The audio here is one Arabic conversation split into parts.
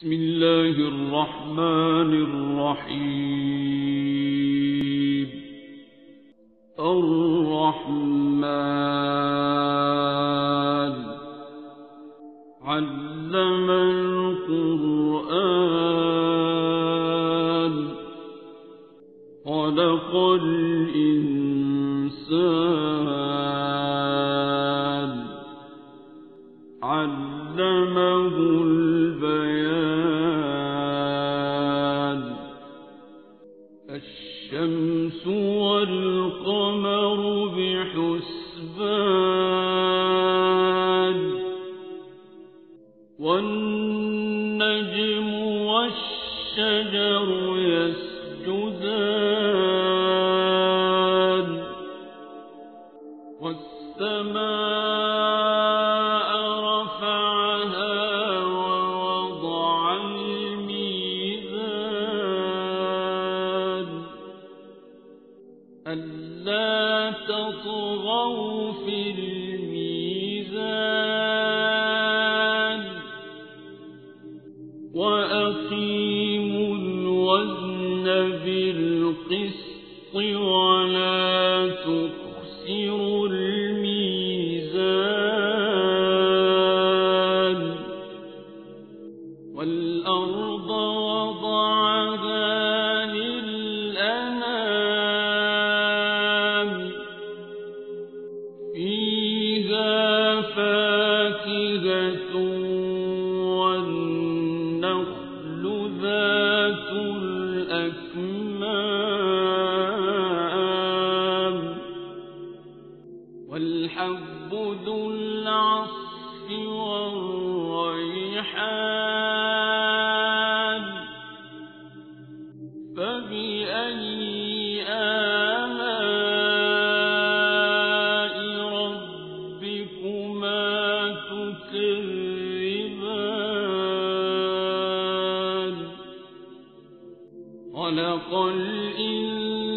بسم الله الرحمن الرحيم. الرحمن. علم القرآن. خلق الإنسان. الشمس والقمر بحسبان والنجم والشجر تطغوا في فاكهة خلق الإنسان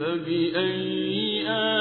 فبأي آلاء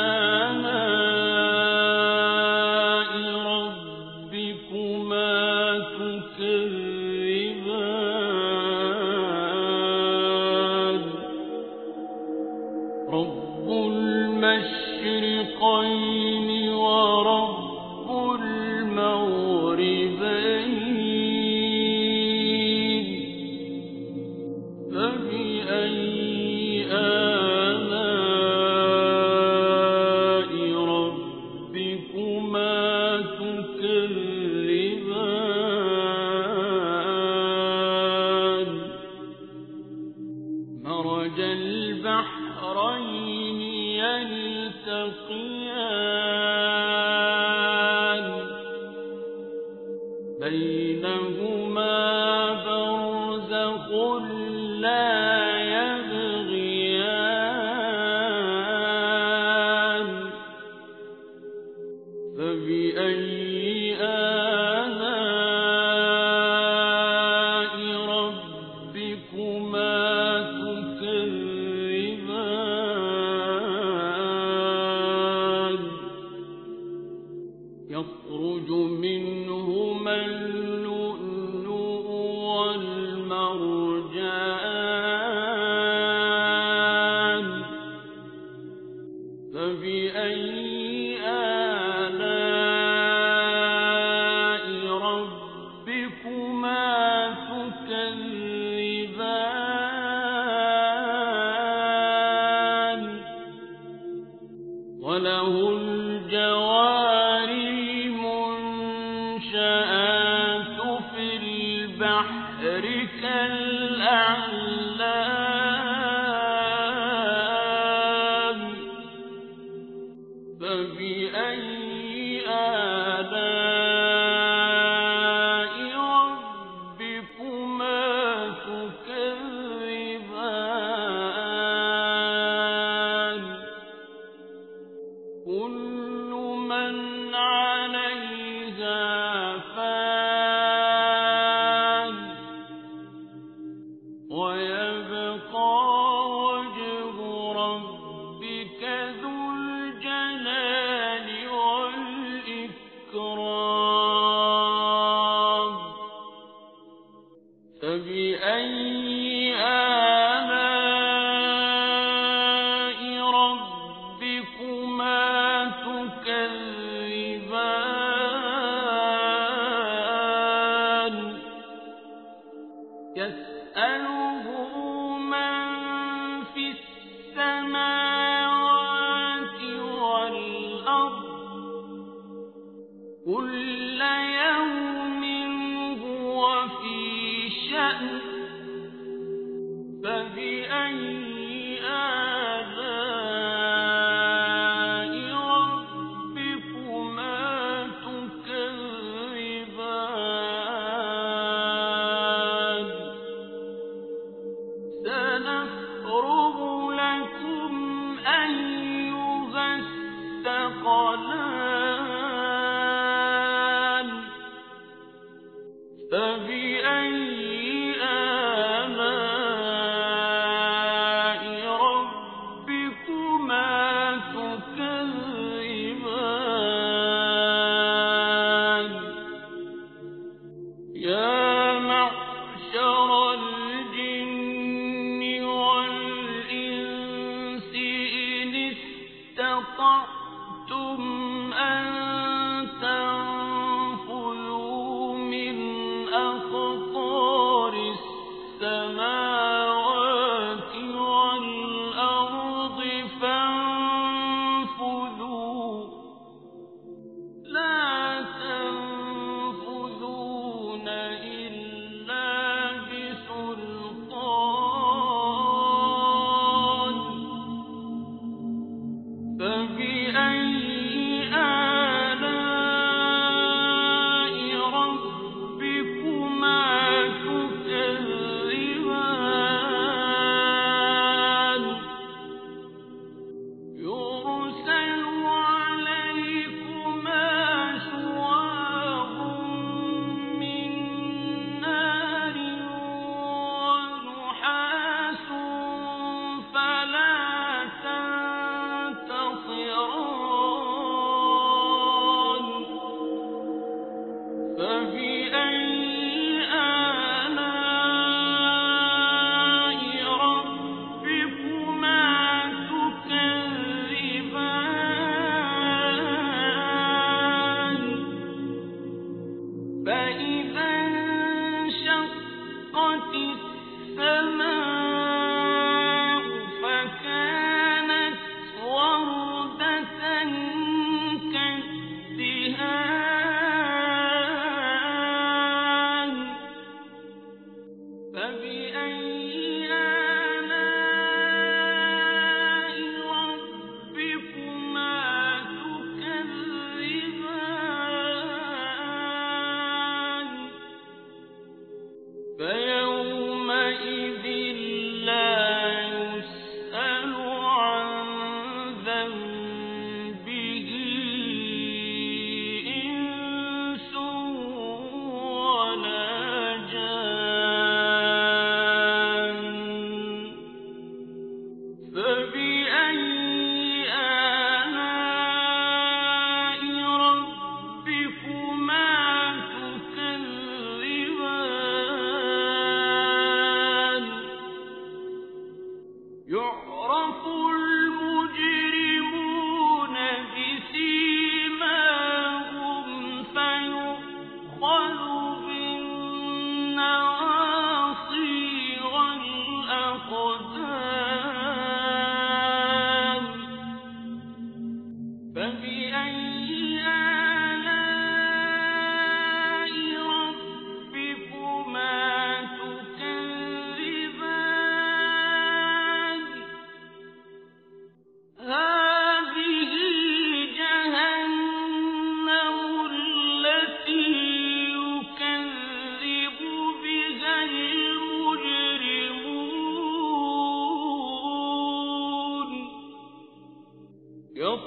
show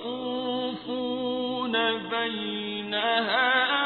يطوفون بينها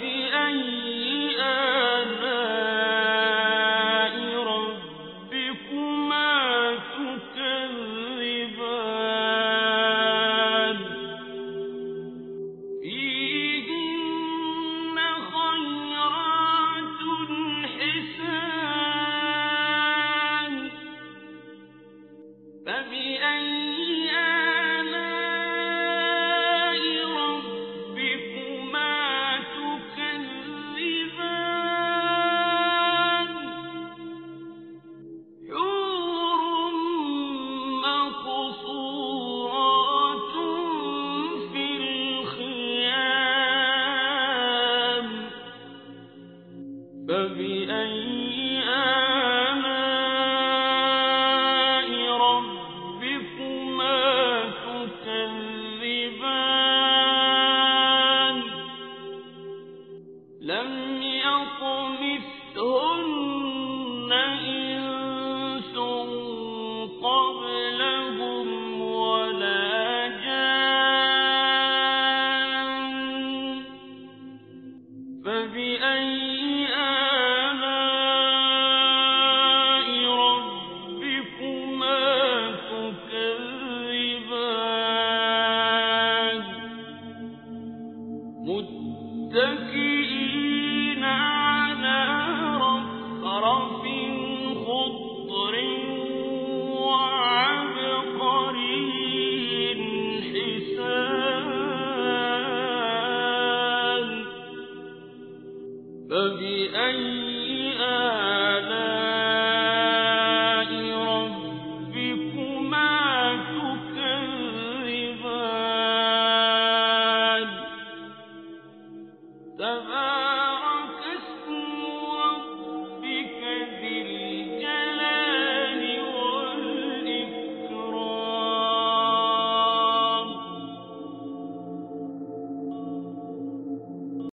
فبأي